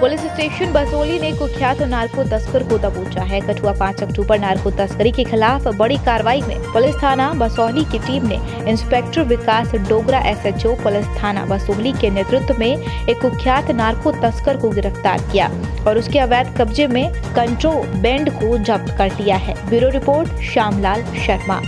Police station Basoli ने कुख्यात narco तस्कर को दबोचा है। कठुआ पाँच अक्टूबर नार्को तस्करी के खिलाफ बड़ी कार्रवाई में पुलिस थाना बसौली की टीम ने inspector Vikas Dogra SHO police थाना बसोली के नेतृत्व में एक कुख्यात नार्को तस्कर को गिरफ़्तार किया और उसके अवैध कब्जे में कंट्रो बैंड को जब्त कर लिया है। Bureau report, Shyamlal Sharma.